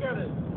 Look at it.